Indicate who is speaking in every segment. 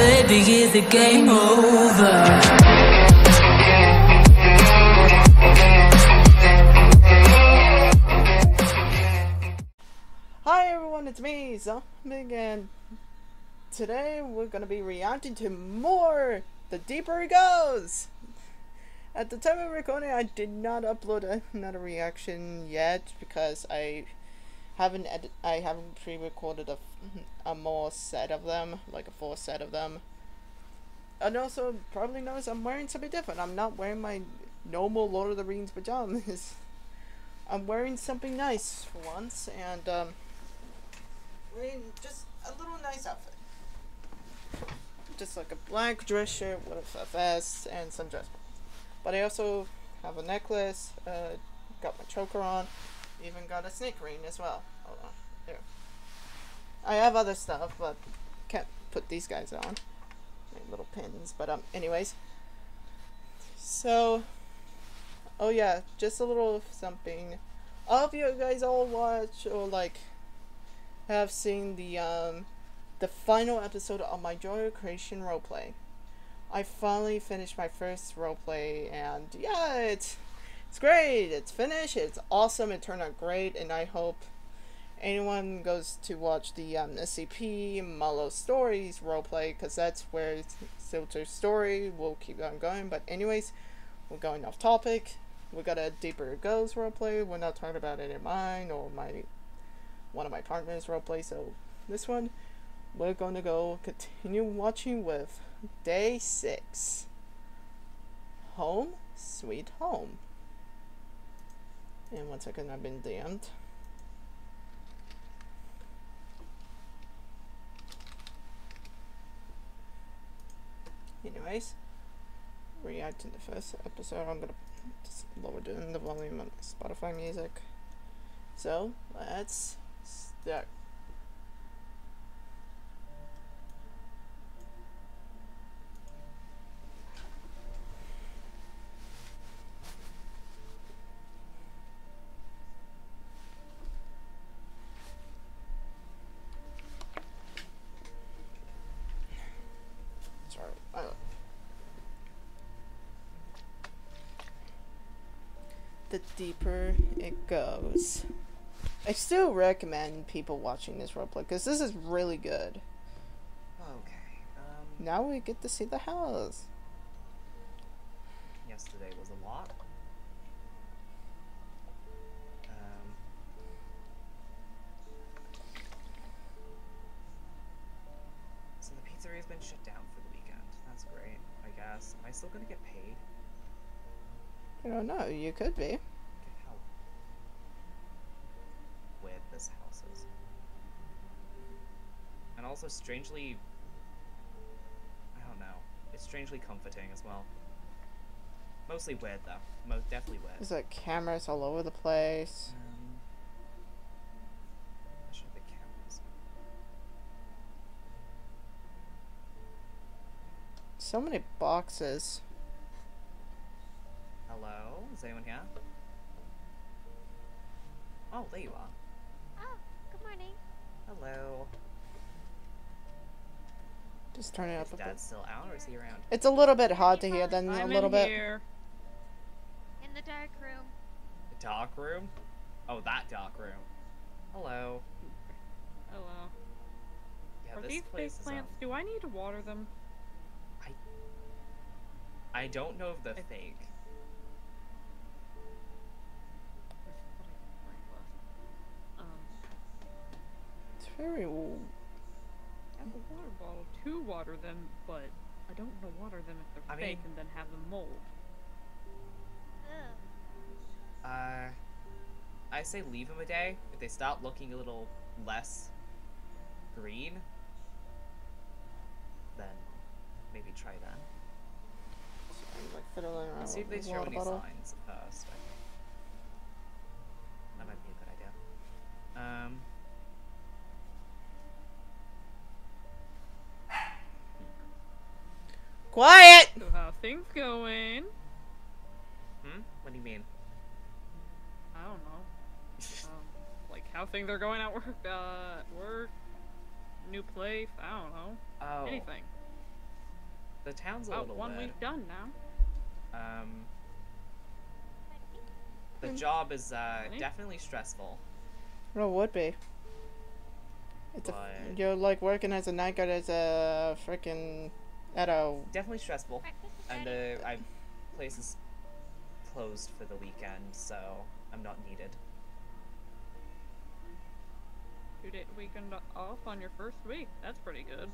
Speaker 1: baby, is the game over?
Speaker 2: Hi everyone, it's me, Zombic, and today we're gonna be reacting to more The Deeper It Goes! At the time of recording, I did not upload another reaction yet because I haven't edit I haven't pre-recorded a, a more set of them, like a full set of them. And also, probably notice I'm wearing something different. I'm not wearing my normal Lord of the Rings pajamas. I'm wearing something nice for once, and um, wearing just a little nice outfit. Just like a black dress shirt with a vest and some dress. But I also have a necklace, uh, got my choker on, even got a snake ring as well. Hold on, there. I have other stuff, but can't put these guys on. My little pins, but um, anyways. So, oh yeah, just a little something. All of you guys all watch or like have seen the um the final episode of my Joy Creation roleplay. I finally finished my first roleplay and yeah, it's it's great. It's finished. It's awesome. It turned out great and I hope anyone goes to watch the um, SCP Malo Stories roleplay because that's where Silter's story will keep on going. But anyways, we're going off topic. We got a deeper goes roleplay. We're not talking about it in mine or my one of my partners roleplay. So this one, we're going to go continue watching with day six. Home, sweet home. And one second, I've been damned. Anyways, react to the first episode. I'm gonna just lower down the volume on Spotify music. So let's start. Goes. I still recommend people watching this roleplay because this is really good.
Speaker 3: Okay. Um,
Speaker 2: Now we get to see the house.
Speaker 3: yesterday was a lot. Um, so the pizzeria's been shut down for the weekend. That's great, I guess. Am I still gonna get paid?
Speaker 2: I don't know. You could be.
Speaker 3: Look at how weird this house is. And also strangely I don't know. It's strangely comforting as well. Mostly weird though. Most definitely weird.
Speaker 2: There's like cameras all over the place.
Speaker 3: Um, I should have the cameras.
Speaker 2: So many boxes.
Speaker 3: Hello? Is anyone here? Oh, there you are.
Speaker 4: Good morning.
Speaker 3: Hello.
Speaker 2: Just turn it up
Speaker 3: Is
Speaker 2: a bit.
Speaker 3: Dad still out or is he around?
Speaker 2: It's a little bit hard to hear then a
Speaker 5: I'm
Speaker 2: little
Speaker 5: in
Speaker 2: bit.
Speaker 5: here.
Speaker 4: In the dark room.
Speaker 3: The dark room? Oh, that dark room. Hello.
Speaker 5: Hello.
Speaker 3: Yeah,
Speaker 5: Are these
Speaker 3: place
Speaker 5: fake plants?
Speaker 3: um,
Speaker 5: Do I need to water them?
Speaker 3: I I don't know if they're
Speaker 5: I-
Speaker 3: fake.
Speaker 5: Um,
Speaker 2: It's very. w-
Speaker 5: I have a water bottle to water them, but I don't want to water them if they're
Speaker 3: I
Speaker 5: fake
Speaker 3: mean-
Speaker 5: and then have them mold.
Speaker 3: Uh, I say leave them a day. If they start looking a little less green, then maybe try that.
Speaker 2: I'm like fiddling around
Speaker 3: see if they show any
Speaker 2: bottle.
Speaker 3: signs first. I think. That might be a good idea. Um.
Speaker 2: Quiet!
Speaker 5: So how things going?
Speaker 3: Hmm? What do you mean?
Speaker 5: I don't know. Um, like how things are going at work, uh, at work, new place. I don't know.
Speaker 3: Oh.
Speaker 5: Anything.
Speaker 3: the town's a
Speaker 5: About
Speaker 3: little
Speaker 5: one
Speaker 3: weird.
Speaker 5: week done now.
Speaker 3: Um, the
Speaker 2: Hmm.
Speaker 3: job is uh,
Speaker 5: Really?
Speaker 3: definitely stressful.
Speaker 2: Well, it would be. It's a, you're like working as a night guard as a freaking at a
Speaker 3: Definitely stressful. And
Speaker 4: ready.
Speaker 3: uh, I place is closed for the weekend, so I'm not needed.
Speaker 5: You day weekend off on your first week. That's pretty good.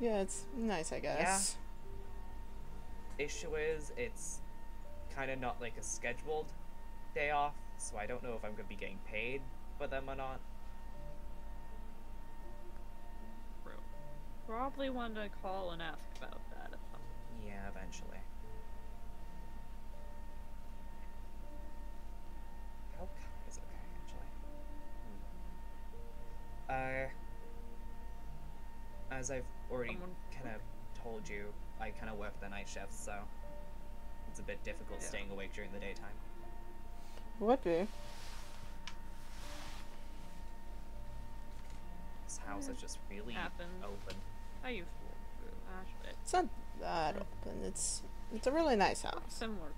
Speaker 2: yeah. It's nice, I guess. Yeah.
Speaker 3: Issue is, it's kind of not like a scheduled day off, so I don't know if I'm gonna be getting paid for them or not.
Speaker 5: Probably want to call and ask about that. At some
Speaker 3: Yeah, eventually. How is okay, actually. Hmm. Uh, as I've already
Speaker 5: Someone-
Speaker 3: kind of told you, I kind of work the night shift, so it's a bit difficult
Speaker 5: Yeah.
Speaker 3: staying awake during the daytime.
Speaker 2: Would be.
Speaker 3: This house is just really
Speaker 5: Happens.
Speaker 3: open.
Speaker 5: I used to work through Ashland.
Speaker 2: It's not that open. It's it's a really nice house.
Speaker 5: Similar to.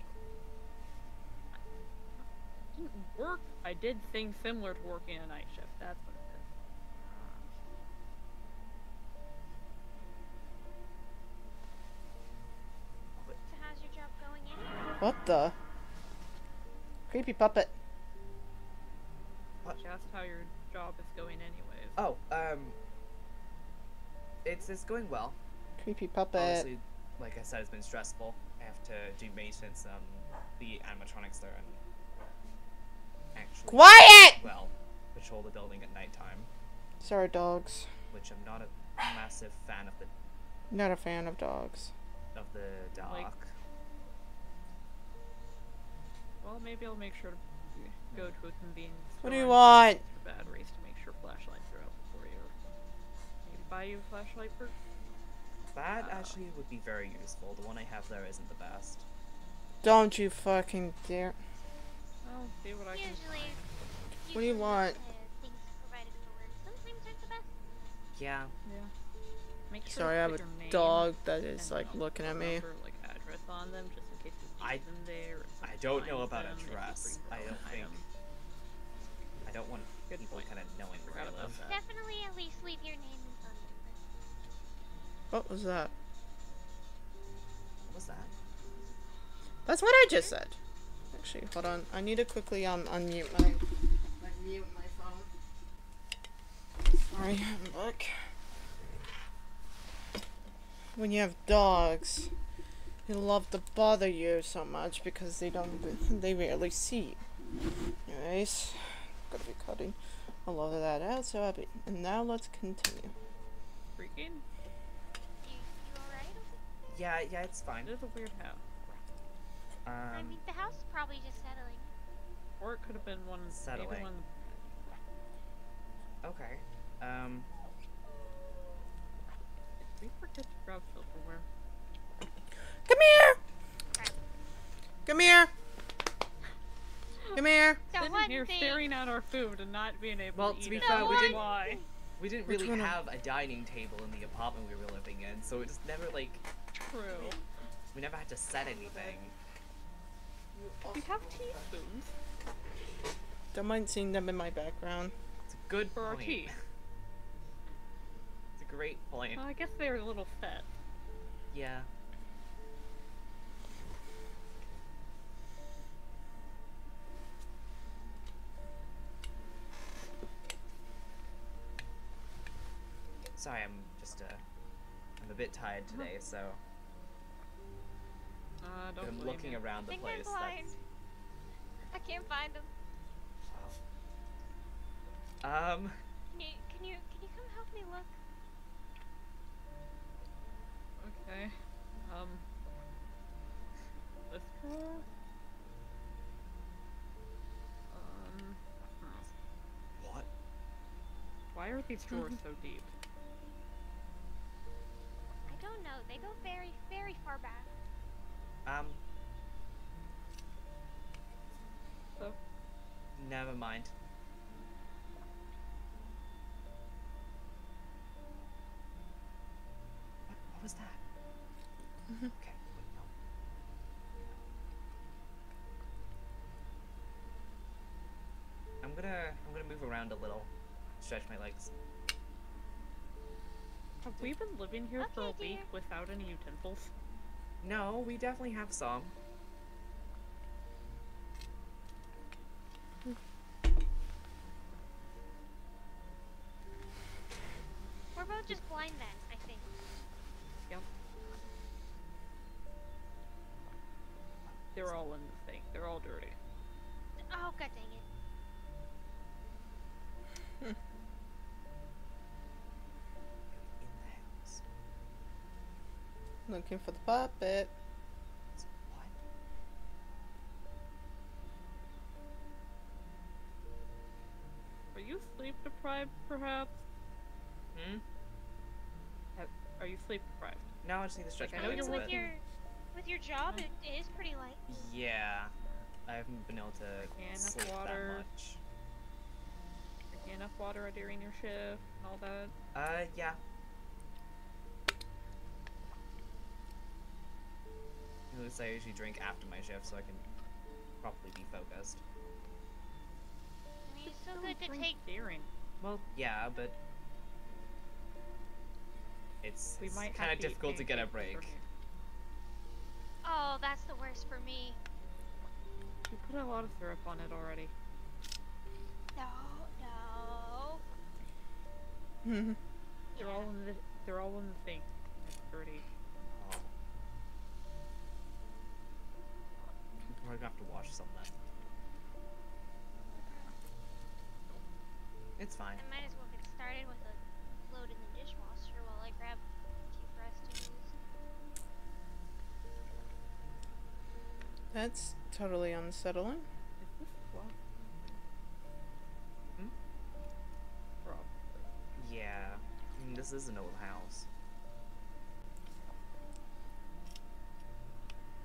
Speaker 5: Didn't work. I did things similar to working a night shift. That's what it is.
Speaker 4: So how's your job going anyway?
Speaker 2: What the? Creepy puppet.
Speaker 3: What?
Speaker 5: She asked how your job is going, anyways.
Speaker 3: Oh, um, it's it's going well.
Speaker 2: Creepy puppet.
Speaker 3: Honestly, like I said, it's been stressful. I have to do maintenance on the animatronics there and actually,
Speaker 2: Quiet!
Speaker 3: well, patrol the building at nighttime,
Speaker 2: Sorry, dogs.
Speaker 3: which I'm not a massive fan of the
Speaker 2: Not a fan of dogs.
Speaker 3: of the dark.
Speaker 5: Like- Well, maybe I'll make sure to go to a convenience
Speaker 2: What
Speaker 5: store
Speaker 2: do you want?
Speaker 5: get extra batteries buy you a flashlight for.
Speaker 3: that
Speaker 5: uh,
Speaker 3: actually would be very useful. The one I have there isn't the best.
Speaker 2: Don't you fucking dare.
Speaker 5: I'll see what I can.
Speaker 4: Usually,
Speaker 2: What do you want?
Speaker 4: Things provided for work sometimes aren't the best.
Speaker 3: Yeah,
Speaker 5: Yeah. Make sure
Speaker 2: Sorry, I have a dog that is like looking at me.
Speaker 5: number, like address on them, just in case
Speaker 3: I-
Speaker 5: there.
Speaker 3: I don't know about
Speaker 5: them, if you
Speaker 3: address. I
Speaker 5: your
Speaker 3: don't think. I don't want
Speaker 5: Good
Speaker 3: people
Speaker 5: point.
Speaker 3: kind of knowing where I
Speaker 5: Forgot about
Speaker 3: live.
Speaker 4: Definitely at least leave your name and phone number.
Speaker 2: What was that?
Speaker 3: What was that?
Speaker 2: That's what I just said. Actually, hold on. I need to quickly um unmute my like mute my phone. Sorry, I'm back. When you have dogs, they love to bother you so much because they don't they rarely see you. Anyways, gotta be cutting a lot of that out. So happy. And now let's continue.
Speaker 5: Freaking.
Speaker 4: You, you alright?
Speaker 3: Yeah, yeah, it's fine.
Speaker 5: It is a weird house.
Speaker 4: I
Speaker 3: Um,
Speaker 4: mean, the house is probably just settling.
Speaker 5: Or it could have been one.
Speaker 3: Settling.
Speaker 5: One.
Speaker 3: okay. Um,
Speaker 5: We forget to grab silverware.
Speaker 2: Come here. Come here. Come here.
Speaker 5: Sitting here
Speaker 4: thing,
Speaker 5: staring at our food and not being able
Speaker 3: Well,
Speaker 5: to
Speaker 3: to
Speaker 5: eat
Speaker 3: be
Speaker 5: it.
Speaker 3: fair,
Speaker 5: I
Speaker 3: we
Speaker 5: don't know
Speaker 3: didn't-
Speaker 5: Why?
Speaker 3: we didn't really
Speaker 2: one of-
Speaker 3: have a dining table in the apartment we were living in, so it just never like
Speaker 5: True.
Speaker 3: we never had to set anything.
Speaker 5: We have teaspoons
Speaker 2: Don't mind seeing them in my background.
Speaker 3: It's a good
Speaker 5: for our
Speaker 3: point.
Speaker 5: tea.
Speaker 3: It's a great point.
Speaker 5: Well, I guess they're a little fat.
Speaker 3: Yeah. Sorry, I'm just uh, I'm a bit tired today, so
Speaker 5: Uh, don't
Speaker 3: I'm
Speaker 5: blame
Speaker 3: looking
Speaker 5: you.
Speaker 3: around the
Speaker 4: think I'm
Speaker 3: place.
Speaker 4: blind.
Speaker 3: That's,
Speaker 4: I can't find them.
Speaker 3: um,
Speaker 4: Can you, can you, can you come help me look?
Speaker 5: Okay. Um. Let's go. Um.
Speaker 3: what?
Speaker 5: Why are these drawers so deep?
Speaker 4: I don't know. They go very, very far back.
Speaker 3: Um,
Speaker 5: So,
Speaker 3: never mind. What, what was that? Okay, wait, no. I'm gonna I'm gonna move around a little, stretch my legs.
Speaker 5: Have we been living here for a
Speaker 4: Okay,
Speaker 5: week
Speaker 4: dear.
Speaker 5: without any utensils?
Speaker 3: No, we definitely have some.
Speaker 4: We're both just blind men, I think.
Speaker 5: Yep. They're all in the thing. They're all dirty.
Speaker 4: Oh, god dang it.
Speaker 3: In the house.
Speaker 2: Looking for the puppet.
Speaker 3: What?
Speaker 5: Are you sleep deprived, perhaps?
Speaker 3: Hmm?
Speaker 5: Have, are you sleep deprived?
Speaker 3: No, I just need to stretch
Speaker 5: Like, I
Speaker 3: my
Speaker 5: know
Speaker 3: legs
Speaker 5: you're
Speaker 3: a
Speaker 4: with
Speaker 3: bit.
Speaker 5: working-
Speaker 4: your with your job, it, it is pretty light.
Speaker 3: Yeah. I haven't been able to
Speaker 5: Yeah, enough
Speaker 3: sleep
Speaker 5: water.
Speaker 3: that much.
Speaker 5: Enough water during your shift and all that?
Speaker 3: Uh, yeah. At I usually drink after my shift so I can properly be focused.
Speaker 4: I mean, it's so good to
Speaker 5: drink
Speaker 4: take.
Speaker 5: during.
Speaker 3: Well, yeah, but it's, it's kind of difficult to get a break.
Speaker 4: Oh, that's the worst for me.
Speaker 5: You put a lot of syrup on it already.
Speaker 4: No, no.
Speaker 2: Hmm.
Speaker 5: They're
Speaker 4: Yeah.
Speaker 5: all in the they're all in the sink. and It's dirty.
Speaker 3: We're gonna have to wash some then. It's fine.
Speaker 4: I might as well get started with a load in the dishwasher while I grab tea for us to use.
Speaker 2: That's totally unsettling.
Speaker 5: Is this locked?
Speaker 3: Hmm?
Speaker 5: Probably.
Speaker 3: Yeah. I mean, this is an old house.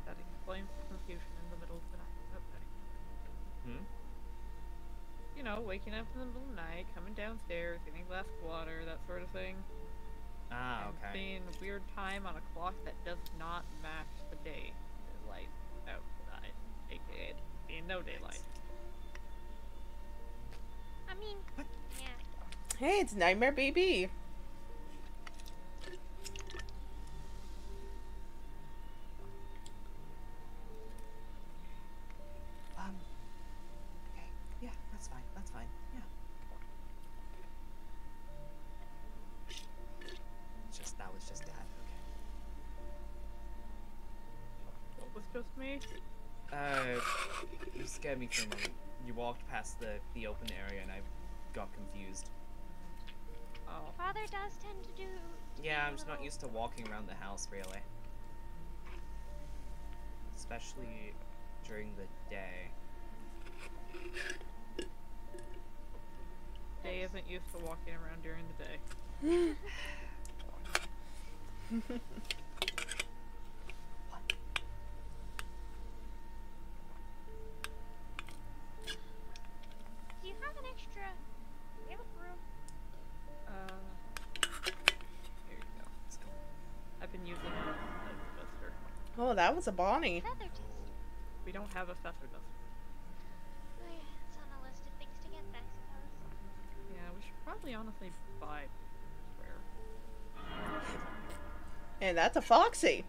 Speaker 5: That explains the confusion in the middle of the night. Okay.
Speaker 3: Hmm?
Speaker 5: You know, waking up in the middle of the night, coming downstairs, getting a glass of water, that sort of thing.
Speaker 3: Ah,
Speaker 5: and
Speaker 3: okay.
Speaker 5: Seeing a weird time on a clock that does not match the day. The light outside, aka being no daylight.
Speaker 4: I mean, yeah.
Speaker 2: Hey, it's Nightmare Baby.
Speaker 3: You me for a moment. You walked past the the open area and I got confused.
Speaker 5: Oh,
Speaker 4: Father does tend to do.
Speaker 3: Yeah, I'm just not used to walking around the house really. Especially during the day.
Speaker 5: Day isn't used to walking around during the day.
Speaker 2: that was a Bonnie.
Speaker 4: Feather.
Speaker 5: We don't have a feather duster.
Speaker 4: Oh yeah, it's on a list of things to get, I suppose.
Speaker 5: Yeah, we should probably honestly buy swear.
Speaker 2: And that's a Foxy.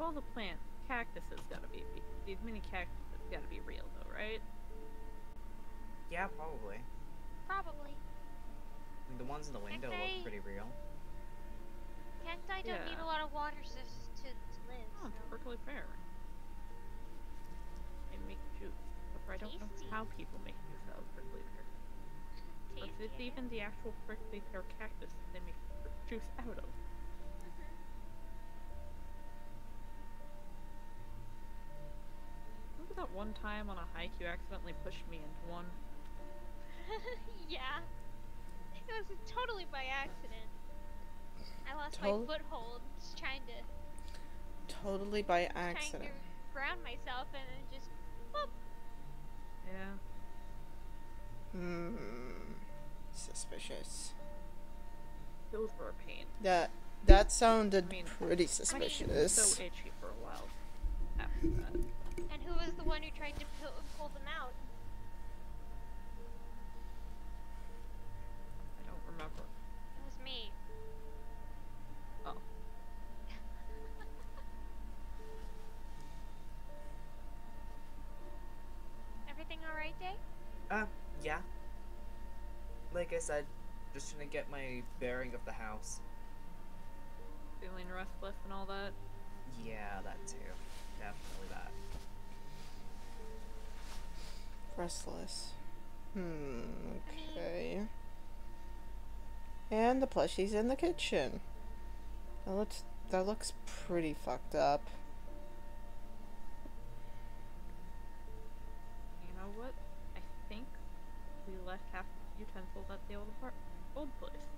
Speaker 5: Of all the plants, cactus has gotta be these mini cactus has gotta be real though, right?
Speaker 3: Yeah, probably.
Speaker 4: Probably.
Speaker 3: I mean, the ones in the window
Speaker 4: Okay.
Speaker 3: look pretty real.
Speaker 4: Cacti don't need a lot of water to, to, to live.
Speaker 5: Oh,
Speaker 4: so.
Speaker 5: perfectly fair. And make juice. but I don't know how people make use of prickly pear. But
Speaker 4: Tasty,
Speaker 5: it's even the actual prickly pear cactus that they make juice out of. That one time on a hike you accidentally pushed me into one?
Speaker 4: yeah. It was totally by accident. I lost
Speaker 2: Tot-
Speaker 4: my foothold just trying to
Speaker 2: Totally by accident.
Speaker 4: trying to ground myself and then just whoop.
Speaker 5: Yeah.
Speaker 2: Hmm. Suspicious.
Speaker 5: Those were a pain.
Speaker 2: That that sounded
Speaker 5: I mean,
Speaker 2: pretty
Speaker 5: My feet were
Speaker 2: suspicious.
Speaker 5: so itchy for a while after that.
Speaker 4: And who was the one who tried to pull, pull them out?
Speaker 5: I don't remember.
Speaker 4: It was me.
Speaker 5: Oh.
Speaker 4: Everything alright, Day?
Speaker 3: Uh, yeah. Like I said, just trying to get my bearing of the house.
Speaker 5: Feeling restless and all that.
Speaker 3: Yeah, that too. Definitely that.
Speaker 2: Restless. Hmm. Okay. And the plushie's in the kitchen. That looks that looks pretty fucked up.
Speaker 5: You know what? I think we left half the utensils at the old apart- old place.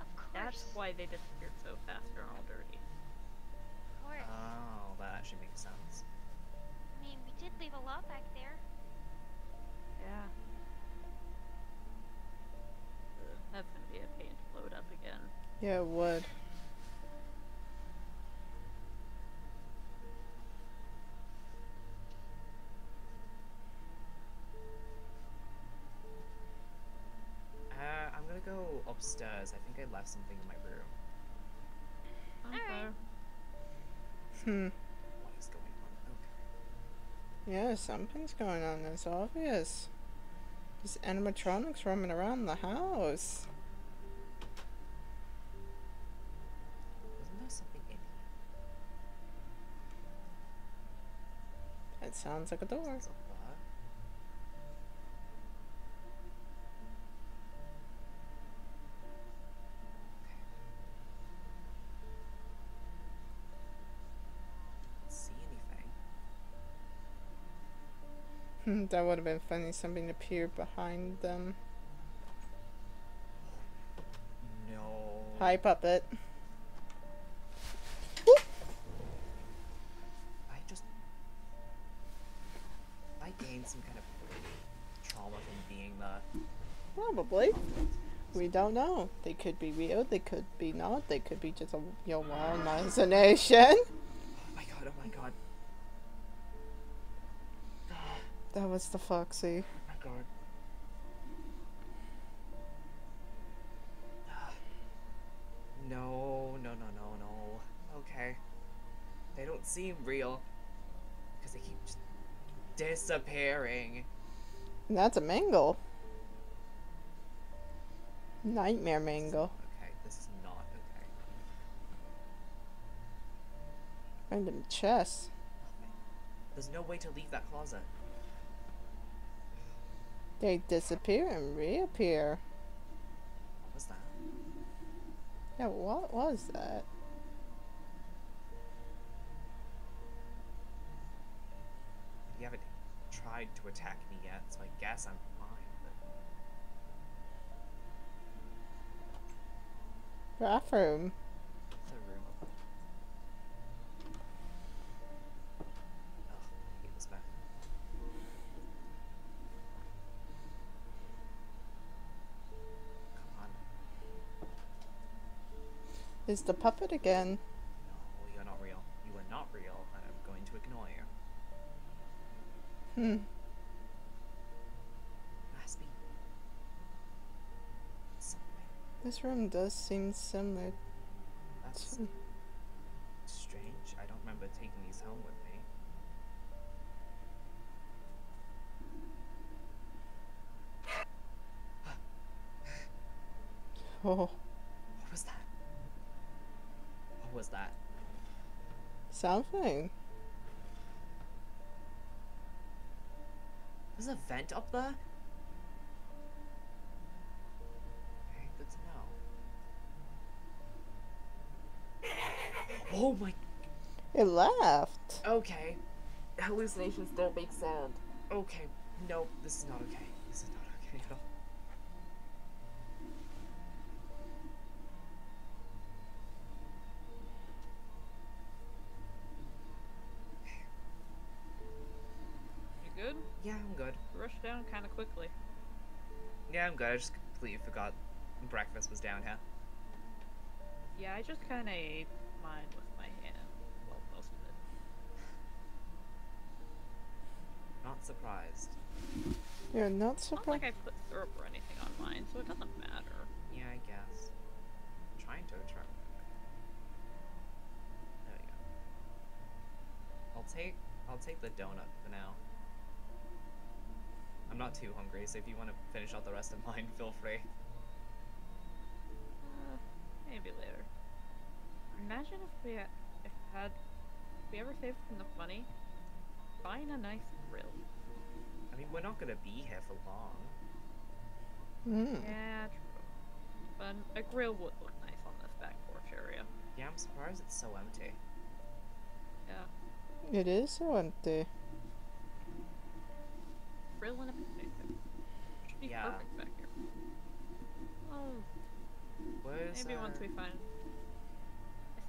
Speaker 4: Of course.
Speaker 5: That's why they disappeared so fast and are all dirty.
Speaker 4: Of course.
Speaker 3: Oh, that actually makes sense.
Speaker 4: I mean, we did leave a lot back there.
Speaker 5: Yeah. Ugh, that's gonna be a pain to load up again.
Speaker 2: Yeah, it would.
Speaker 3: Uh, I'm gonna go upstairs. I think I left something in my room.
Speaker 4: Alright.
Speaker 5: Okay.
Speaker 2: Hmm.
Speaker 3: What is going on? Okay.
Speaker 2: Yeah, something's going on. It's obvious. There's animatronics roaming around the house.
Speaker 3: Wasn't there something in here?
Speaker 2: It sounds like a door.
Speaker 3: There's a bug. Okay. See anything?
Speaker 2: that would have been funny. Something appeared behind them.
Speaker 3: No.
Speaker 2: Hi, puppet.
Speaker 3: I just. I gained some kind of trauma from being the.
Speaker 2: Probably. We don't know. They could be real. They could be not. They could be just a your wild imagination.
Speaker 3: Oh my god! Oh my god!
Speaker 2: That was the foxy.
Speaker 3: Oh my god. No, no, no, no, no. Okay. They don't seem real. Because they keep just disappearing.
Speaker 2: That's a mangle. Nightmare mangle.
Speaker 3: Okay, this is not okay.
Speaker 2: Random chest.
Speaker 3: There's no way to leave that closet.
Speaker 2: They disappear and reappear.
Speaker 3: What was that?
Speaker 2: Yeah, what was that?
Speaker 3: You haven't tried to attack me yet, so I guess I'm
Speaker 2: Bathroom.
Speaker 3: the room. Ugh, I this bathroom. Come on.
Speaker 2: Is the puppet again?
Speaker 3: No, you're not real. You are not real, and I'm going to ignore you.
Speaker 2: Hmm.
Speaker 3: Must be something.
Speaker 2: This room does seem similar
Speaker 3: That's
Speaker 2: to.
Speaker 3: strange. I don't remember taking these home with me.
Speaker 2: Oh,
Speaker 3: What was that? What was that?
Speaker 2: something.
Speaker 3: There's a vent up there? Okay, good to know. Oh my
Speaker 2: It left.
Speaker 3: Okay. Hallucinations don't make sound. Okay. No, this is not okay. This is not okay at all.
Speaker 5: You good?
Speaker 3: Yeah, I'm good.
Speaker 5: You rushed down kind of quickly.
Speaker 3: Yeah, I'm good. I just completely forgot breakfast was down here.
Speaker 5: Yeah, I just kind of ate mine with my hand. Well, most of it.
Speaker 3: Not surprised.
Speaker 2: You're not
Speaker 5: It's not like. I put syrup or anything on mine, so it doesn't matter.
Speaker 3: Yeah, I guess. I'm trying to try. There we go. I'll take I'll take the donut for now. I'm not too hungry, so if you want to finish out the rest of mine, feel free.
Speaker 5: Uh, maybe later. Imagine if we had, if had, if we ever saved enough money, buying a nice grill.
Speaker 3: I mean, we're not gonna be here for long.
Speaker 2: Mm.
Speaker 5: Yeah, true. But a grill would look nice on this back porch area.
Speaker 3: Yeah, I'm surprised it's so empty.
Speaker 5: Yeah,
Speaker 2: It is so empty.
Speaker 5: grill and a picnic. table. Should be
Speaker 3: Yeah.
Speaker 5: perfect back here. Oh,
Speaker 3: Where's
Speaker 5: maybe once
Speaker 3: our-
Speaker 5: we find.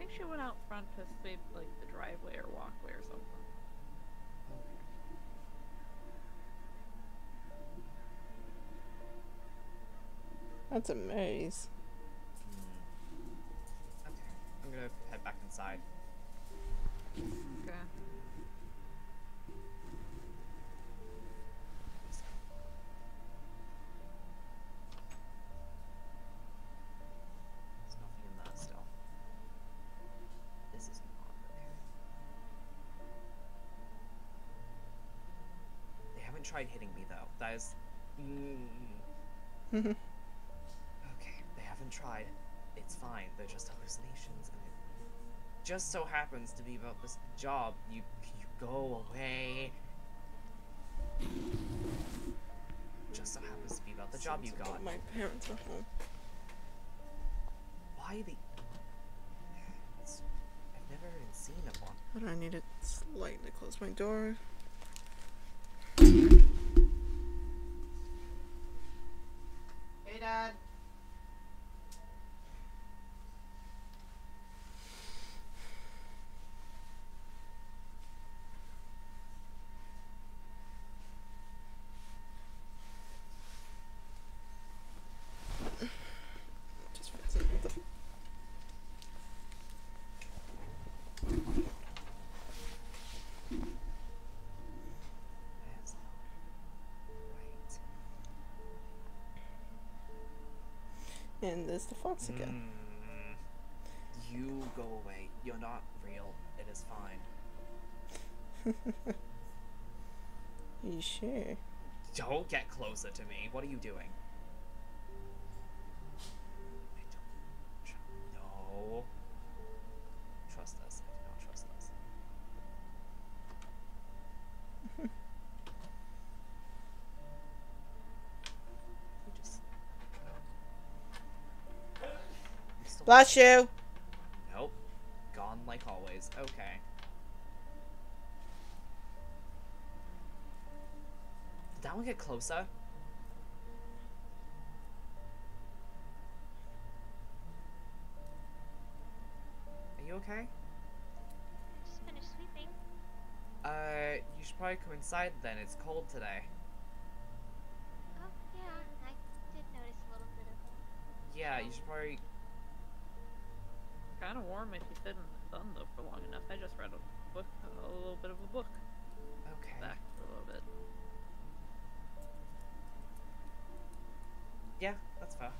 Speaker 5: I think she went out front to sweep like the driveway or walkway or something.
Speaker 2: That's a maze.
Speaker 3: Hmm. Okay, I'm gonna head back inside.
Speaker 5: Okay.
Speaker 3: There's nothing in there still. This is not okay. They haven't tried hitting me though. That is. Mm. Okay, they haven't tried. It's fine. They're just hallucinations, and it just so happens to be about this job. You you go away. Just so happens to be about the job you got.
Speaker 2: My parents are home.
Speaker 3: Why the? It's, I've never even seen of one.
Speaker 2: I need to slightly close my door. Hey, Dad. Just fixing the
Speaker 3: That's not right.
Speaker 2: And there's the fox again.
Speaker 3: Mm. You go away. You're not real. It is fine.
Speaker 2: you sure?
Speaker 3: Don't get closer to me. What are you doing?
Speaker 2: Bless you.
Speaker 3: Nope. Gone like always. Okay. Did that one get closer? Are you okay?
Speaker 4: Just finished sweeping.
Speaker 3: Uh, you should probably come inside then. It's cold today.
Speaker 4: Oh, yeah, I did notice a little bit of.
Speaker 3: Yeah, you should probably.
Speaker 5: Kind of warm if you sit in the sun though for long enough. I just read a book, a little bit of a book
Speaker 3: Okay.
Speaker 5: back a little bit.
Speaker 3: Yeah, that's fair.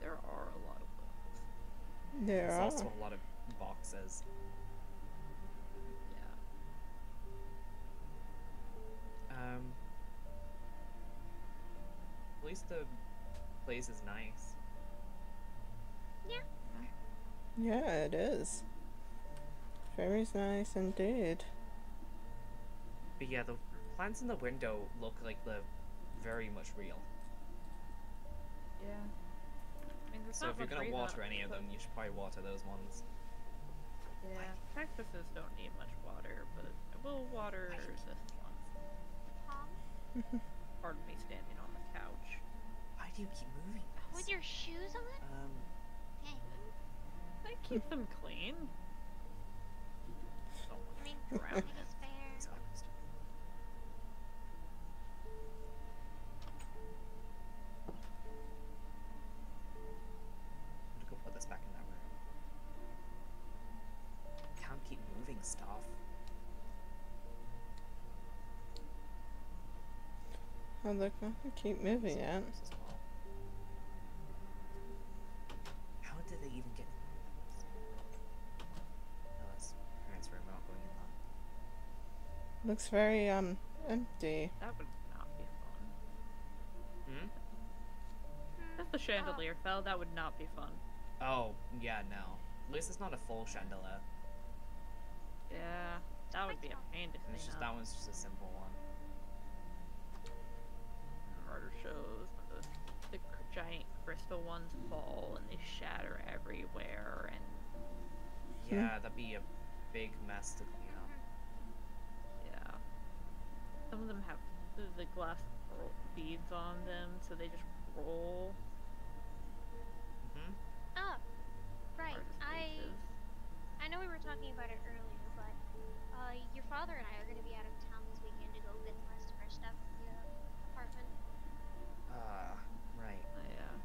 Speaker 5: There are a lot of books.
Speaker 2: There
Speaker 3: There's
Speaker 2: are.
Speaker 3: also a lot of boxes.
Speaker 5: Yeah.
Speaker 3: Um. At least the place is nice.
Speaker 4: Yeah.
Speaker 2: Yeah, it is. Very nice indeed.
Speaker 3: But yeah, the plants in the window look like they're very much real.
Speaker 5: Yeah. I mean, there's
Speaker 3: So if you're gonna water any of them, you should probably water those ones.
Speaker 5: Yeah. Cactuses don't need much water, but I will water
Speaker 3: I-
Speaker 5: this one.
Speaker 4: Tom,
Speaker 5: Pardon me standing on the couch.
Speaker 3: Why do you keep moving?
Speaker 4: with your shoes on?
Speaker 3: Um,
Speaker 4: Dang.
Speaker 5: I keep them clean. Don't
Speaker 4: I mean, drowning is fair.
Speaker 3: I'm gonna go put this back in that room. Can't keep moving stuff.
Speaker 2: Oh, look, I can keep moving it.
Speaker 3: This as well. How did they even get? Oh, that's parents' room. We're not going in that.
Speaker 2: Looks very, um, empty.
Speaker 5: That would not be fun.
Speaker 3: Hmm.
Speaker 5: If the chandelier fell, that would not be fun.
Speaker 3: Oh, yeah, no. At least it's not a full chandelier.
Speaker 5: Yeah, that would be a pain to
Speaker 3: It's
Speaker 5: clean
Speaker 3: just
Speaker 5: up.
Speaker 3: that one's just a simple one.
Speaker 5: Murder shows the, the giant crystal ones fall and they shatter everywhere and
Speaker 3: Yeah, that'd be a big mess to clean up.
Speaker 5: yeah. Some of them have the, the glass beads on them, so they just roll.
Speaker 3: hmm
Speaker 4: Oh, right. I. I know we were talking about it earlier, but uh, your father and I are going to be out of town this weekend to go get the rest of our stuff for the uh, apartment.
Speaker 3: Ah, right.
Speaker 5: I, uh,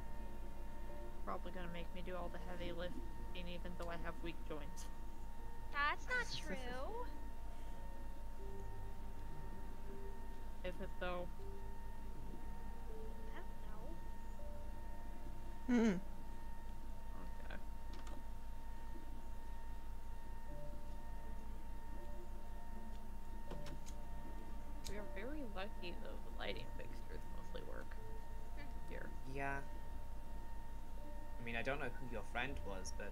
Speaker 5: probably gonna make me do all the heavy lifting, even though I have weak joints.
Speaker 4: That's not true.
Speaker 5: It though?
Speaker 4: I don't know.
Speaker 2: Hmm.
Speaker 5: Okay. We are very lucky though the lighting fixtures mostly work here.
Speaker 3: Yeah. I mean, I don't know who your friend was, but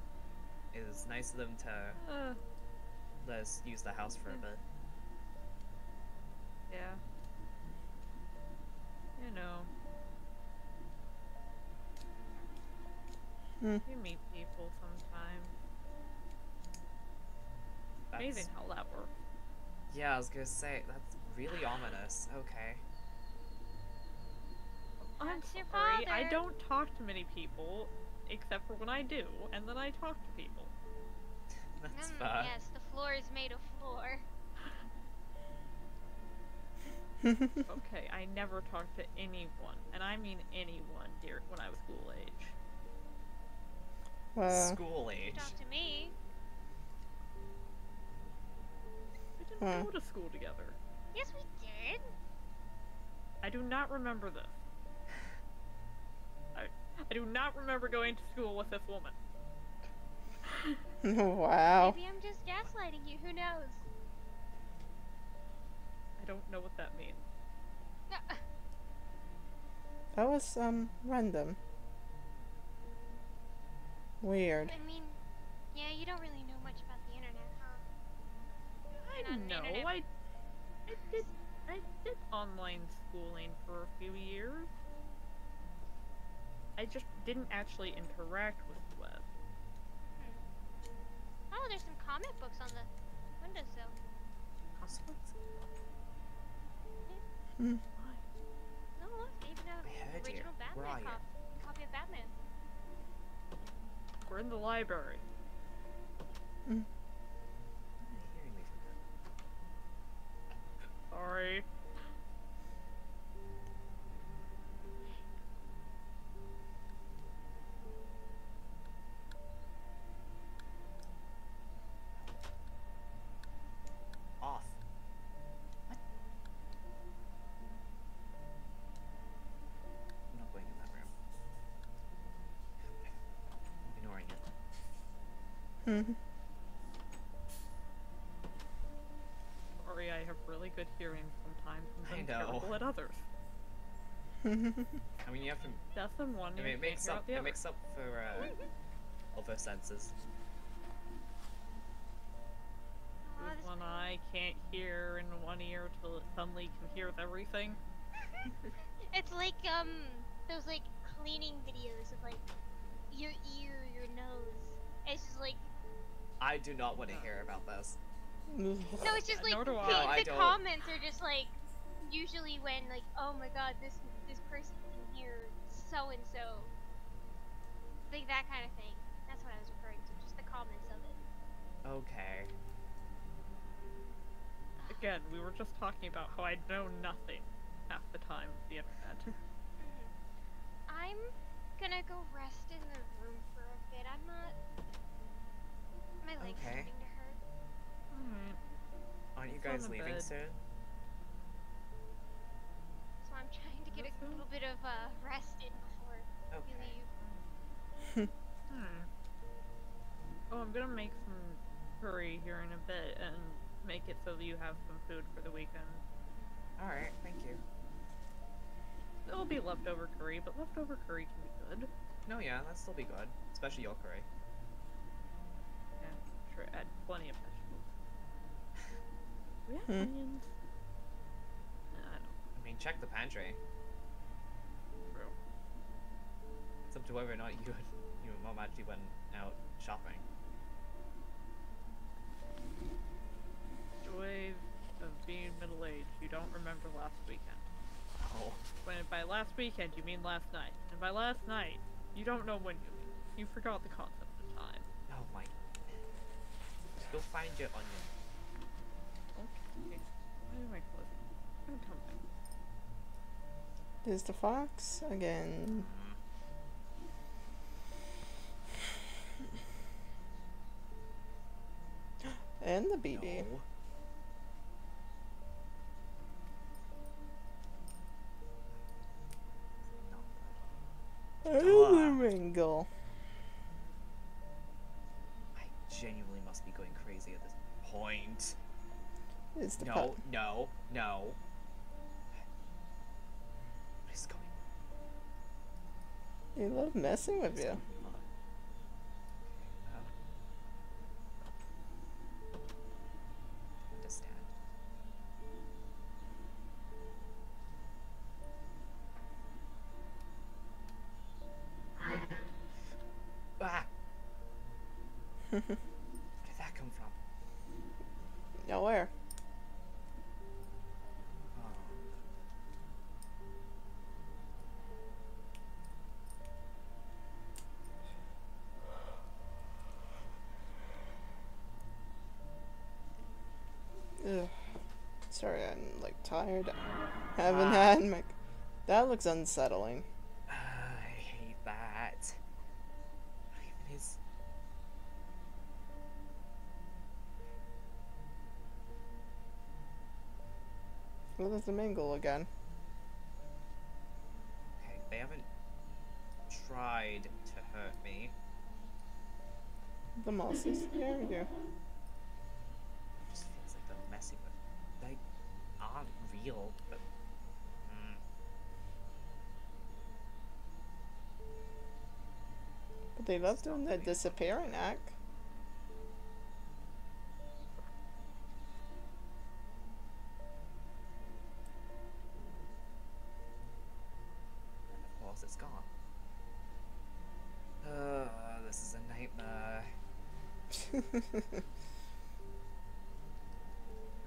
Speaker 3: it was nice of them to
Speaker 5: Uh,
Speaker 3: let us use the house for a bit.
Speaker 5: yeah. You know,
Speaker 2: Hmm.
Speaker 5: you meet people sometimes.
Speaker 3: That's,
Speaker 5: Amazing how that works.
Speaker 3: Yeah, I was gonna say that's really ominous. Okay.
Speaker 5: I'm
Speaker 4: That's your
Speaker 5: sorry, I don't talk to many people, except for when I do, and then I talk to people.
Speaker 3: That's
Speaker 4: Mm,
Speaker 3: fair.
Speaker 4: yes, the floor is made of floor.
Speaker 5: Okay, I never talked to anyone, and I mean anyone, dear, when I was school age.
Speaker 2: Well,
Speaker 3: School age.
Speaker 4: Talk to me.
Speaker 5: We didn't
Speaker 2: Huh.
Speaker 5: go to school together.
Speaker 4: Yes, we did.
Speaker 5: I do not remember this. I, I do not remember going to school with this woman.
Speaker 2: wow.
Speaker 4: Maybe I'm just gaslighting you. Who knows?
Speaker 5: I don't know what that means.
Speaker 2: That was, um, random. Weird.
Speaker 4: I mean, yeah, you don't really know much about the internet, huh?
Speaker 5: I
Speaker 4: Not
Speaker 5: know.
Speaker 4: internet-
Speaker 5: I, I did. I did online schooling for a few years. I just didn't actually interact with the web.
Speaker 4: Oh, there's some comic books on the windowsill.
Speaker 2: Hmm.
Speaker 4: No, look, they even have
Speaker 3: I
Speaker 4: original Batman
Speaker 3: you?
Speaker 4: cop- copy of Batman.
Speaker 5: We're in the library.
Speaker 3: Hearing me from here.
Speaker 5: Sorry.
Speaker 3: It.
Speaker 2: Hmm.
Speaker 5: Sorry, I have really good hearing sometimes, and I'm terrible at others.
Speaker 3: I mean, you have to.
Speaker 5: Death and one.
Speaker 3: I mean, it makes up. It makes up for uh, other senses.
Speaker 5: With one eye can't hear, and one ear till it suddenly can hear everything.
Speaker 4: It's like um those like cleaning videos of like your ear, your nose. It's just like
Speaker 3: I do not want to hear about this.
Speaker 4: no, it's just like the,
Speaker 3: No,
Speaker 4: the comments are just like usually when like oh my god this this person can hear so and so like that kind of thing. That's what I was referring to. Just the comments of it.
Speaker 3: Okay.
Speaker 5: Again, we were just talking about how I know nothing half the time of the internet. Mm-hmm.
Speaker 4: I'm gonna go rest in the room for a bit. I'm not. My legs
Speaker 3: Okay.
Speaker 4: starting to hurt.
Speaker 5: Alright.
Speaker 3: Aren't you guys leaving
Speaker 5: bed.
Speaker 3: soon?
Speaker 4: So I'm trying to get a little bit of uh, rest in before we leave.
Speaker 5: Hmm. Oh, I'm gonna make some curry here in a bit and make it so that you have some food for the weekend.
Speaker 3: Alright, thank you.
Speaker 5: It'll be leftover curry, but leftover curry can be good.
Speaker 3: No, yeah, that'd still be good. Especially your curry.
Speaker 5: Yeah, sure. Add plenty of vegetables. We have
Speaker 2: Hmm.
Speaker 5: onions. Nah, I don't
Speaker 3: I mean, check the pantry.
Speaker 5: know.
Speaker 3: It's up to whether or not you and you and mom actually went out shopping.
Speaker 5: Joy of being middle aged. You don't remember last weekend.
Speaker 3: Oh.
Speaker 5: When by last weekend you mean last night, and by last night you don't know when you mean. You forgot the concept of time.
Speaker 3: Oh my. Go find your onion.
Speaker 5: Okay. Why am I closing? Don't tell me.
Speaker 2: There's the fox again. Mm-hmm. And the BB.
Speaker 3: No. No.
Speaker 2: The
Speaker 3: No,
Speaker 2: pup.
Speaker 3: no, no. What is going
Speaker 2: He love messing with you. Sorry, I'm like tired. I Haven't ah. had my. That looks unsettling.
Speaker 3: I hate that. Even is.
Speaker 2: What is the mingle again?
Speaker 3: Okay, they haven't tried to hurt me.
Speaker 2: The mosses. There we go.
Speaker 3: It just feels like they're messing with. They aren't but. Mm,
Speaker 2: But they love doing the disappearing act.
Speaker 3: and of course it's gone. Uh, this is a nightmare.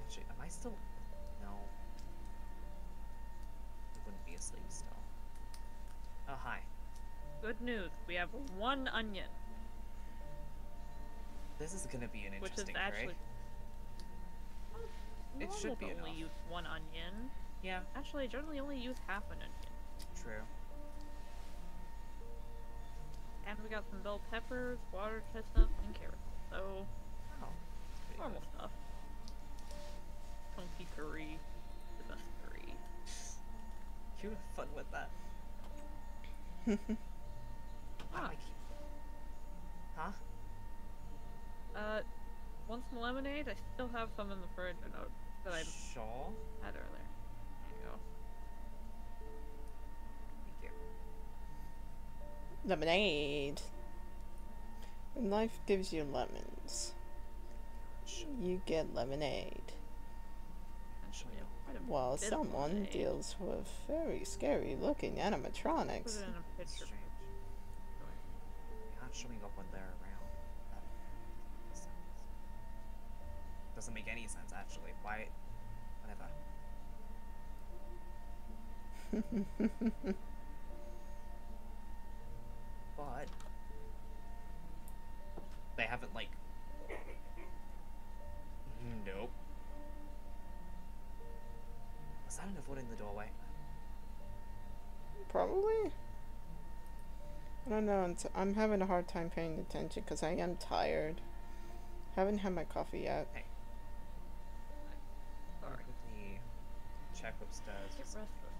Speaker 3: Actually, am I still. No. I wouldn't be asleep still. Oh, hi.
Speaker 5: Good news. We have one onion,
Speaker 3: This is gonna be an
Speaker 5: which is
Speaker 3: interesting
Speaker 5: actually.
Speaker 3: curry.
Speaker 5: Well,
Speaker 3: It should be
Speaker 5: only
Speaker 3: enough.
Speaker 5: use one onion.
Speaker 3: Yeah,
Speaker 5: Actually, I generally only use half an onion.
Speaker 3: true.
Speaker 5: And we got some bell peppers, water chestnuts, and carrots. So
Speaker 3: Oh,
Speaker 5: normal
Speaker 3: good.
Speaker 5: stuff. Chunky curry, the best curry.
Speaker 3: You have fun with that. Why
Speaker 5: Ah.
Speaker 3: I keep... Huh?
Speaker 5: Uh, want some lemonade? I still have some in the fridge I know, that I
Speaker 3: Sure.
Speaker 5: had earlier. There you go.
Speaker 3: Thank you.
Speaker 2: Lemonade. When life gives you lemons, you get lemonade.
Speaker 3: Eventually.
Speaker 5: Quite
Speaker 2: Well, someone
Speaker 5: money.
Speaker 2: deals with very scary looking
Speaker 5: Put
Speaker 2: animatronics.
Speaker 5: it in a picture.
Speaker 3: Not showing up when they're around. Doesn't make any sense, actually. Why? Whatever. But they haven't like. Nope. Was that enough wood in the doorway?
Speaker 2: Probably. I don't know. I'm having a hard time paying attention because I am tired. Haven't had my coffee yet.
Speaker 3: I'll
Speaker 5: Sorry.
Speaker 3: quickly check upstairs.
Speaker 5: Get
Speaker 3: just-
Speaker 5: restless.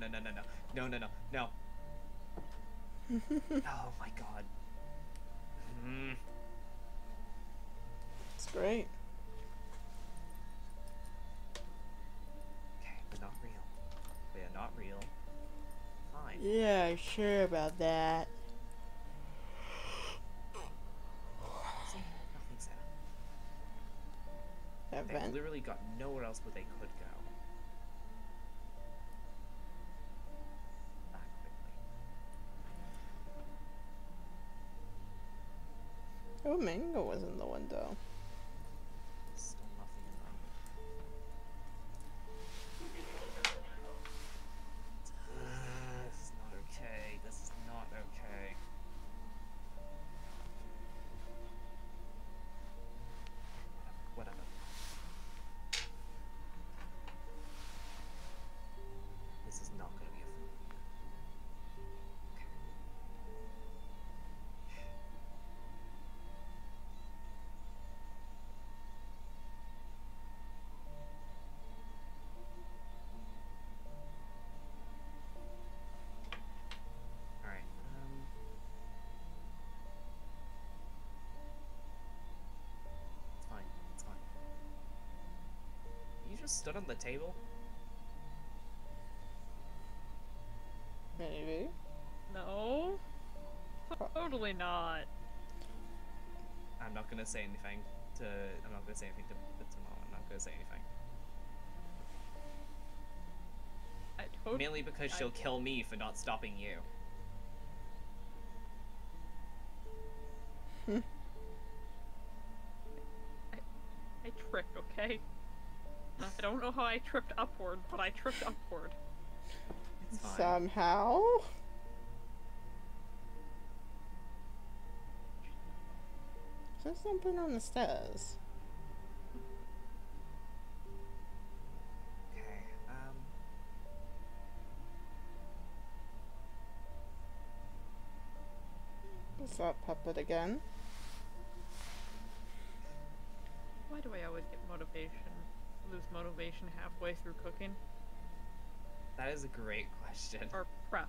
Speaker 3: no, no, no, no, no, no, no, no. oh my god. Mm.
Speaker 2: It's great.
Speaker 3: Okay, but not real. They yeah, not real. Fine.
Speaker 2: Yeah, sure about that.
Speaker 3: They've literally got nowhere else where they could go.
Speaker 2: Oh, Mango was in the window.
Speaker 3: Still nothing in them. Uh, this is not okay. This is not okay. Whatever. This is not gonna be a fun. Okay. Alright, um... It's fine, it's fine. You just stood on the table?
Speaker 2: Maybe.
Speaker 5: No. Totally not.
Speaker 3: I'm not gonna say anything to... I'm not gonna say anything to, to Mom. I'm not gonna say anything.
Speaker 5: I totally.
Speaker 3: Mainly because she'll kill me for not stopping you.
Speaker 5: I tripped. Okay. I don't know how I tripped upward, but I tripped upward.
Speaker 3: It's fine.
Speaker 2: Somehow. There's something on the stairs.
Speaker 3: Okay, um...
Speaker 2: Is that puppet again?
Speaker 5: Why do I always get motivation? Lose motivation halfway through cooking
Speaker 3: That is a great question.
Speaker 5: or prep.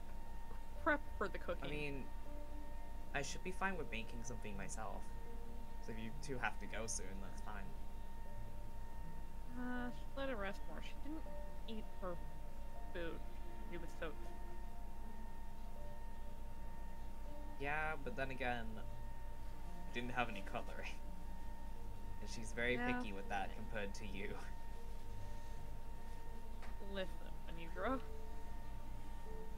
Speaker 5: Prep for the cooking.
Speaker 3: I mean, I should be fine with making something myself. So if you two have to go soon, that's fine.
Speaker 5: Uh, let her rest more. She didn't eat her food. She was soaked.
Speaker 3: Yeah, but then again, didn't have any cutlery. And she's very
Speaker 5: Yeah.
Speaker 3: picky with that compared to you.
Speaker 5: Listen, when you grow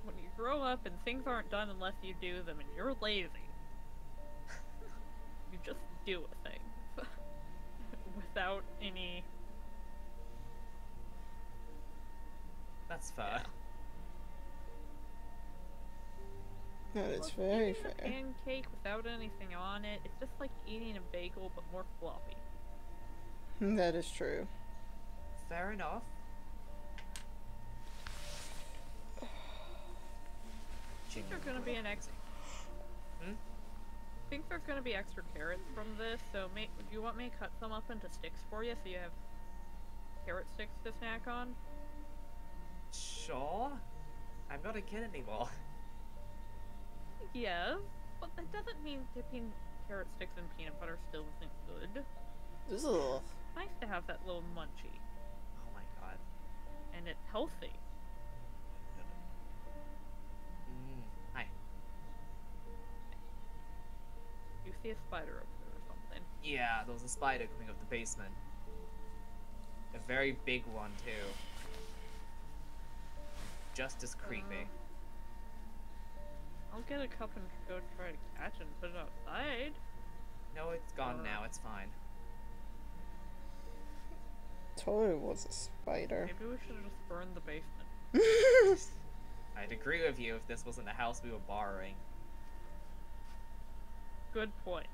Speaker 5: when you grow up and things aren't done unless you do them and you're lazy. you just do a thing. Without any
Speaker 3: That's fair.
Speaker 2: That is
Speaker 5: Look,
Speaker 2: very
Speaker 5: eating a
Speaker 2: fair.
Speaker 5: pancake without anything on it, it's just like eating a bagel but more floppy.
Speaker 2: That is true.
Speaker 3: Fair enough.
Speaker 5: Things are gonna be an ex
Speaker 3: Hmm?
Speaker 5: think there's gonna be extra carrots from this, so may- do you want me to cut some up into sticks for you so you have carrot sticks to snack on?
Speaker 3: Sure. I'm not a kid anymore.
Speaker 5: Yes, but that doesn't mean dipping carrot sticks in peanut butter still isn't good.
Speaker 2: Ugh.
Speaker 5: Nice to have that little munchie,
Speaker 3: Oh my god.
Speaker 5: and it's healthy.
Speaker 3: Mm. Hi.
Speaker 5: You see a spider up there or something.
Speaker 3: Yeah, there was a spider coming up the basement. A very big one too. Just as creepy.
Speaker 5: I'll get a cup and go try to catch it and put it outside.
Speaker 3: no, it's gone
Speaker 5: uh,
Speaker 3: now. It's fine.
Speaker 2: Totally was a spider.
Speaker 5: Maybe we should have just burned the basement.
Speaker 3: I'd agree with you if this wasn't a house we were borrowing.
Speaker 5: Good point.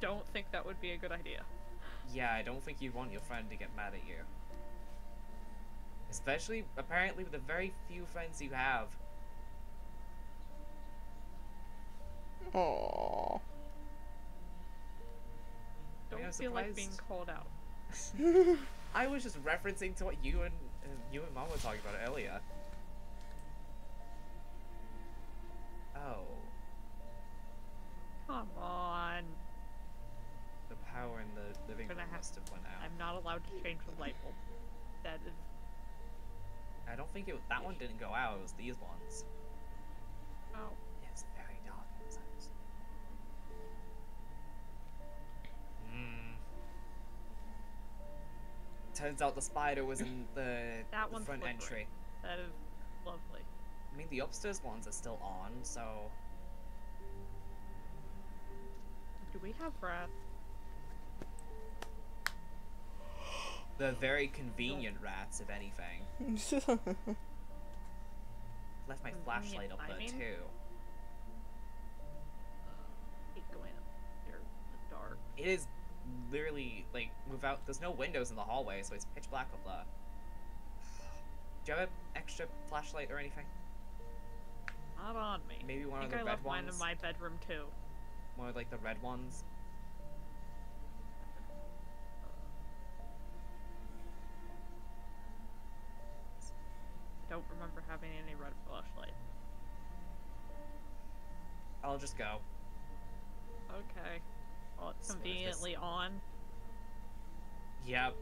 Speaker 5: Don't think that would be a good idea.
Speaker 3: Yeah, I don't think you'd want your friend to get mad at you. Especially, apparently, with the very few friends you have.
Speaker 2: Aww.
Speaker 5: Don't
Speaker 3: I'm
Speaker 5: feel like being called out.
Speaker 3: I was just referencing to what you and uh, you and Mom were talking about earlier. Oh,
Speaker 5: Come on.
Speaker 3: the power in the living room must have went out.
Speaker 5: I'm not allowed to change the light bulb. That is
Speaker 3: I don't think it was, that one didn't go out. It was these ones.
Speaker 5: oh.
Speaker 3: It's very dark in this house. Hmm. Turns out the spider was in the,
Speaker 5: That
Speaker 3: the
Speaker 5: one's
Speaker 3: front
Speaker 5: slippery.
Speaker 3: entry.
Speaker 5: That is lovely.
Speaker 3: I mean, the upstairs ones are still on, so
Speaker 5: Do we have rats?
Speaker 3: they're very convenient rats, if anything. Left my flashlight up there too.
Speaker 5: hate going upstairs in the dark.
Speaker 3: It is literally like without. There's no windows in the hallway, so it's pitch black up there. Do you have an extra flashlight or anything?
Speaker 5: Not on me.
Speaker 3: Maybe one
Speaker 5: I
Speaker 3: of
Speaker 5: think
Speaker 3: the
Speaker 5: I
Speaker 3: red
Speaker 5: left mine in my bedroom too.
Speaker 3: Of like the red ones.
Speaker 5: Don't remember having any red flashlight.
Speaker 3: I'll just go.
Speaker 5: Okay. Well, it's
Speaker 3: So if this-
Speaker 5: conveniently on.
Speaker 3: Yep.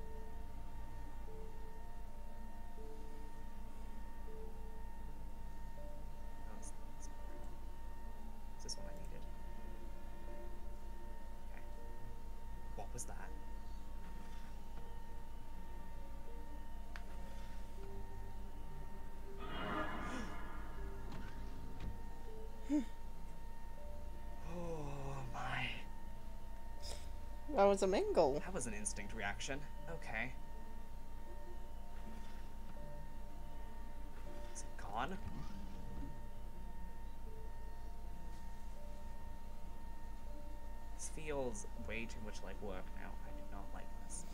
Speaker 3: That
Speaker 2: was a mingle.
Speaker 3: That was an instinct reaction. Okay. Is it gone? This feels way too much like work now. I do not like this.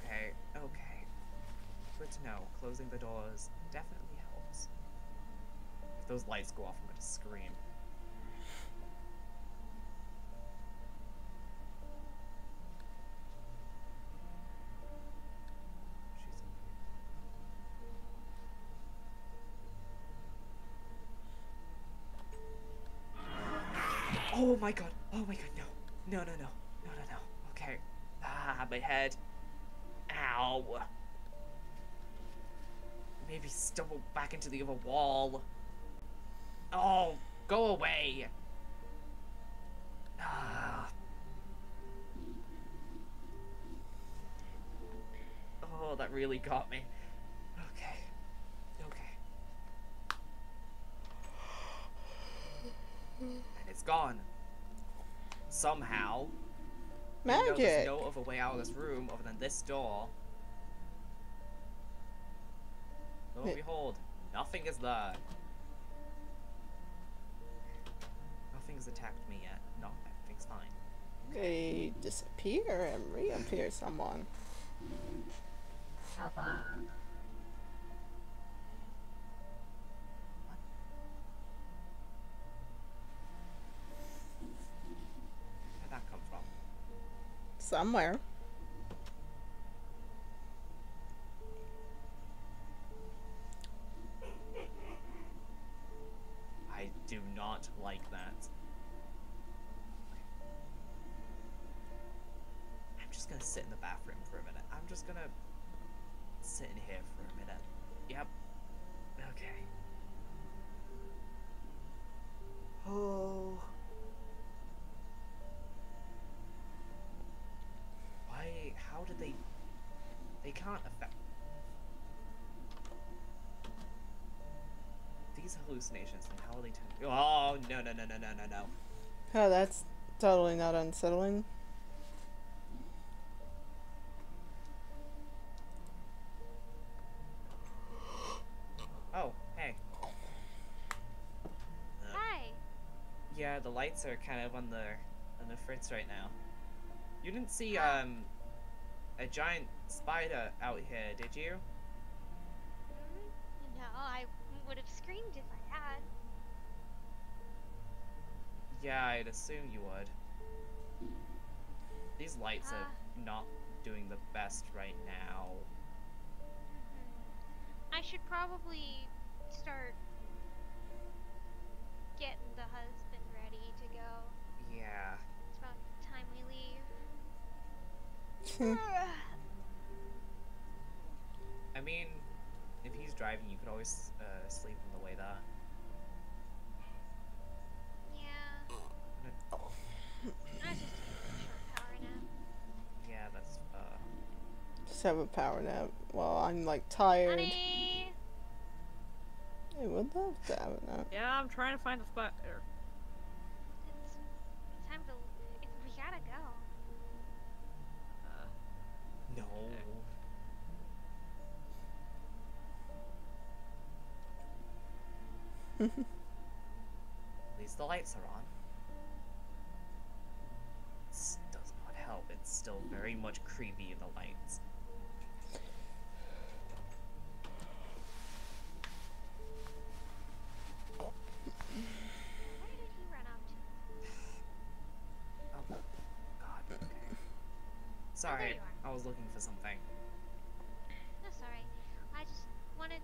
Speaker 3: Okay, okay. Good to know. Closing the doors definitely helps. If those lights go off, I'm gonna scream. She's Oh my god. Oh my god, no. No, no, no. No, no, no. Okay. Ah, my head. Ow. Maybe stumble back into the other wall. Oh, go away. Ah. Oh, that really got me. Okay. Okay. And it's gone. Somehow. even though
Speaker 2: Magic.
Speaker 3: there's no other way out of this room other than this door. Lo and behold, nothing is there. Nothing's attacked me yet. No, everything's fine.
Speaker 2: They disappear and reappear someone. Somewhere.
Speaker 3: I do not like that. I'm just gonna sit in the bathroom for a minute. I'm just gonna sit in here for a minute. Yep. Okay. Oh. Why? How did they? They can't affect. These hallucinations and how are they turning? Oh no no no no no no no!
Speaker 2: Oh, that's totally not unsettling.
Speaker 3: Oh hey. Uh,
Speaker 4: Hi.
Speaker 3: Yeah, the lights are kind of on the on the fritz right now. You didn't see um a giant spider out here, did you?
Speaker 4: Hmm? No, I would screamed if I had.
Speaker 3: Yeah, I'd assume you would. These lights
Speaker 4: Ah.
Speaker 3: are not doing the best right now.
Speaker 4: Mhm. I should probably start getting the husband ready to go.
Speaker 3: Yeah.
Speaker 4: It's about time we leave.
Speaker 3: I mean, if he's driving, you could always uh, sleep on the way there.
Speaker 4: yeah. I just a power nap.
Speaker 3: Yeah, that's uh.
Speaker 2: Just have a power nap while I'm like tired.
Speaker 4: Honey!
Speaker 2: I would love to have a nap.
Speaker 5: Yeah, I'm trying to find the spot. Er,
Speaker 4: It's time to. It, we gotta go.
Speaker 5: uh,
Speaker 3: No. At least the lights are on. This does not help. It's still very much creepy in the lights.
Speaker 4: Where did he run off to?
Speaker 3: Oh, God. Okay. Sorry,
Speaker 4: you are.
Speaker 3: I was looking for something.
Speaker 4: No, sorry. I just wanted.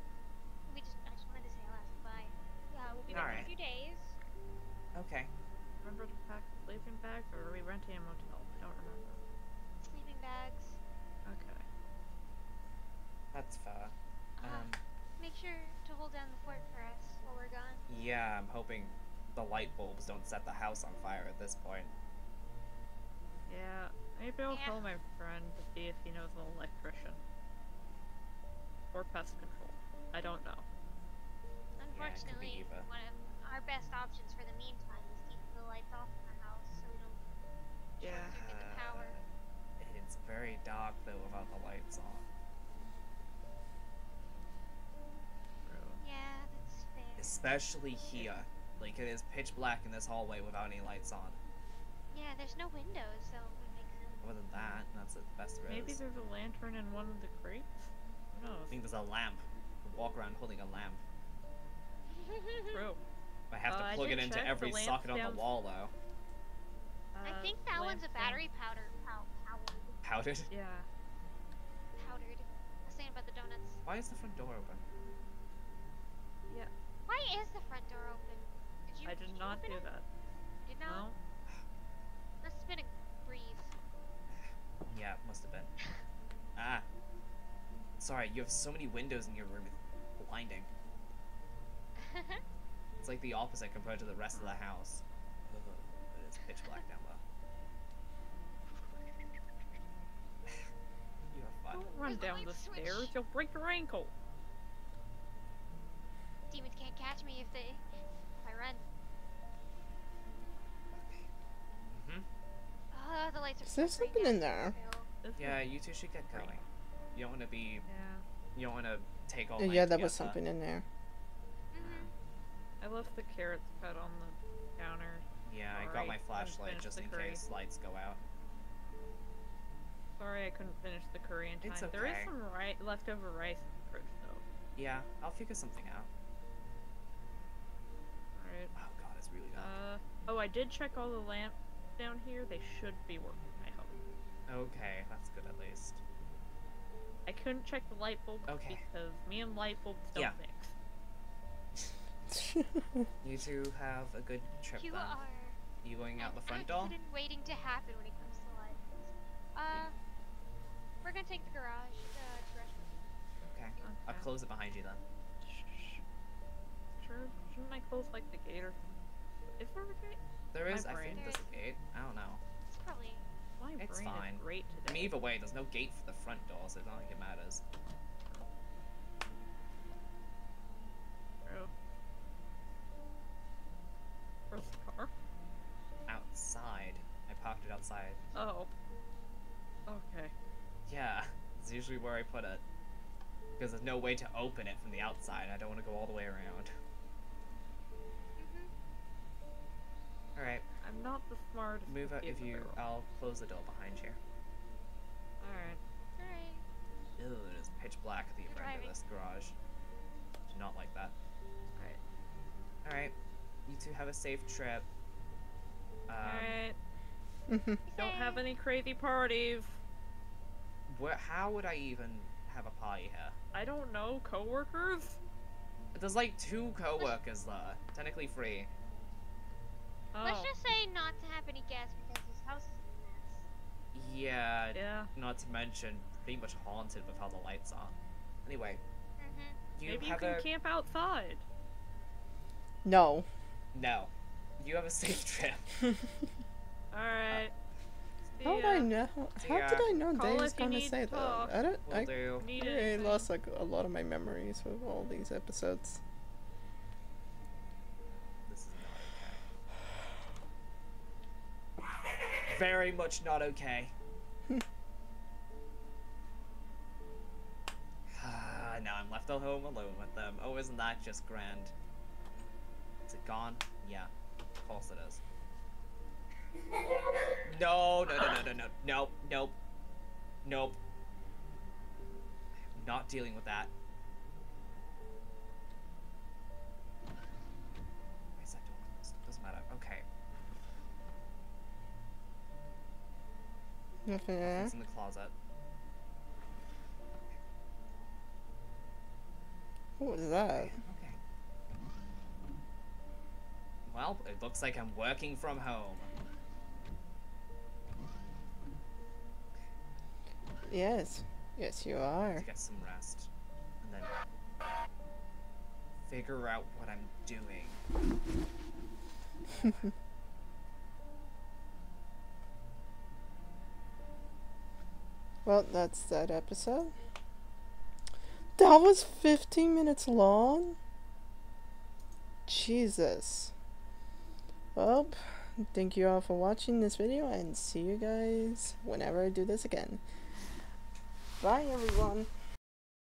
Speaker 4: We just. I just wanted to say last goodbye. Uh, we'll be back in a few days.
Speaker 3: Okay.
Speaker 5: remember to pack sleeping bags, or are we renting a motel? I don't remember.
Speaker 4: Sleeping bags.
Speaker 5: Okay.
Speaker 3: That's fair.
Speaker 4: Uh,
Speaker 3: Um,
Speaker 4: make sure to hold down the fort for us while we're gone.
Speaker 3: yeah, I'm hoping the light bulbs don't set the house on fire at this point.
Speaker 5: Yeah, maybe I'll
Speaker 4: Yeah.
Speaker 5: call my friend to see if he knows an electrician. Or pest control. I don't know.
Speaker 4: Unfortunately,
Speaker 3: either.
Speaker 4: one of our best options for the meantime is keeping the lights off in the house so we don't
Speaker 5: Yeah.
Speaker 4: circuit the power.
Speaker 3: Uh, It's very dark though without the lights on.
Speaker 5: True.
Speaker 4: Yeah, that's fair.
Speaker 3: Especially here. Like it is pitch black in this hallway without any lights on.
Speaker 4: Yeah, there's no windows, so it makes sense.
Speaker 3: Other than that, that's the best there
Speaker 5: Maybe
Speaker 3: is.
Speaker 5: there's a lantern in one of the crates? Who knows?
Speaker 3: I think there's a lamp. You can walk around holding a lamp.
Speaker 5: True.
Speaker 3: I have
Speaker 5: Uh,
Speaker 3: to
Speaker 5: I
Speaker 3: plug it into every
Speaker 5: lamp's
Speaker 3: socket on the wall though.
Speaker 4: I
Speaker 5: Uh,
Speaker 4: think that one's a
Speaker 5: lamp's down-
Speaker 4: battery powder. Pow- powdered.
Speaker 3: Powdered?
Speaker 5: Yeah.
Speaker 4: Powdered. I was saying about the donuts.
Speaker 3: Why is the front door open?
Speaker 5: Yeah.
Speaker 4: Why is the front door open? Did you?
Speaker 5: I did
Speaker 4: you
Speaker 5: not do
Speaker 4: it?
Speaker 5: that.
Speaker 4: You did not.
Speaker 5: No?
Speaker 3: Yeah, it must have been. Ah. Sorry, you have so many windows in your room, it's blinding. It's like the opposite compared to the rest of the house. Ugh, It is pitch black down there. you have fun.
Speaker 5: Don't run
Speaker 4: Where's the
Speaker 5: down the
Speaker 4: switch?
Speaker 5: stairs. You'll break your ankle.
Speaker 4: Demons can't catch me if they if I run.
Speaker 3: Mm -hmm.
Speaker 4: Oh, the lights are
Speaker 2: Is there something in there?
Speaker 4: Too.
Speaker 3: Yeah, you two should get
Speaker 5: Great.
Speaker 3: going. You don't want to be.
Speaker 5: Yeah.
Speaker 3: You don't want to take all
Speaker 2: yeah,
Speaker 3: to
Speaker 2: there was something in there.
Speaker 4: Mhm.
Speaker 5: I left the carrots cut on the counter.
Speaker 3: Yeah, I got
Speaker 5: Sorry,
Speaker 3: my flashlight just in
Speaker 5: curry.
Speaker 3: case lights go out.
Speaker 5: Sorry I couldn't finish the curry in time.
Speaker 3: It's
Speaker 5: There is some ri- leftover rice in the fridge though.
Speaker 3: Yeah, I'll figure something out.
Speaker 5: Alright.
Speaker 3: Oh god, it's really dark.
Speaker 5: Uh oh I did check all the lamps down here. They should be working, I hope.
Speaker 3: Okay, that's good at least.
Speaker 5: I couldn't check the light bulb
Speaker 3: Okay.
Speaker 5: because me and light bulbs don't
Speaker 3: Yeah.
Speaker 5: mix.
Speaker 3: You two have a good trip
Speaker 4: You
Speaker 3: then.
Speaker 4: are
Speaker 3: You going out the front door?
Speaker 4: accident waiting to happen when it comes to life. Uh, we're gonna take the garage. Uh, garage.
Speaker 3: Okay. I'll close it behind you then.
Speaker 5: Sure, shouldn't I close like the gate or? Is there a gate?
Speaker 3: There
Speaker 5: My
Speaker 3: is, I think, there's a gate. I don't know.
Speaker 4: It's.
Speaker 5: My
Speaker 3: It's fine.
Speaker 5: great
Speaker 3: I mean, either way, there's no gate for the front door, so it's not like it matters.
Speaker 5: True. Where's the car?
Speaker 3: Outside. I parked it outside.
Speaker 5: Oh. Okay.
Speaker 3: Yeah, it's usually where I put it. Because there's no way to open it from the outside. I don't want to go all the way around.
Speaker 4: hmm
Speaker 3: Alright,
Speaker 5: I'm not the smartest.
Speaker 3: move out
Speaker 5: cookie
Speaker 3: if you.
Speaker 5: barrel.
Speaker 3: I'll close the door behind you.
Speaker 5: Alright.
Speaker 4: Alright.
Speaker 3: Ew, it is pitch black at the
Speaker 4: You're
Speaker 3: of this garage. Do not like that.
Speaker 5: Alright.
Speaker 3: Alright, you two have a safe trip. Um,
Speaker 5: Alright.
Speaker 2: Mhm.
Speaker 5: Don't have any crazy parties.
Speaker 3: where, how would I even have a party here?
Speaker 5: I don't know. Coworkers?
Speaker 3: There's like two co-workers there. Technically three.
Speaker 5: Oh.
Speaker 4: Let's just say not to have any gas because this house is a mess.
Speaker 3: Yeah,
Speaker 5: Yeah.
Speaker 3: not to mention pretty much haunted with how the lights are. Anyway,
Speaker 4: Mm-hmm.
Speaker 3: you
Speaker 5: Maybe you can
Speaker 3: a
Speaker 5: camp outside.
Speaker 2: no.
Speaker 3: no. You have a safe trip.
Speaker 5: Alright.
Speaker 2: How did I know? How did I know
Speaker 5: Call
Speaker 2: Dave was gonna say
Speaker 5: to
Speaker 2: that? I don't.
Speaker 3: Will
Speaker 2: I,
Speaker 3: do.
Speaker 5: Need
Speaker 2: I lost like a lot of my memories with all these episodes.
Speaker 3: This is not okay. Very much not okay. Ah, now I'm left at home alone with them. Oh, isn't that just grand? Is it gone? Yeah, of course it is. No, no, no, no, no, no, nope, nope, nope. I'm not dealing with that. Why is that door closed? Doesn't matter. Okay,
Speaker 2: Nothing there.
Speaker 3: it's in the closet.
Speaker 2: What was that?
Speaker 3: Okay. Well, it looks like I'm working from home.
Speaker 2: Yes. Yes, you are.
Speaker 3: get some rest and then figure out what I'm doing.
Speaker 2: Well, that's that episode. That was 15 minutes long? Jesus. Well, thank you all for watching this video and see you guys whenever I do this again. Bye, everyone.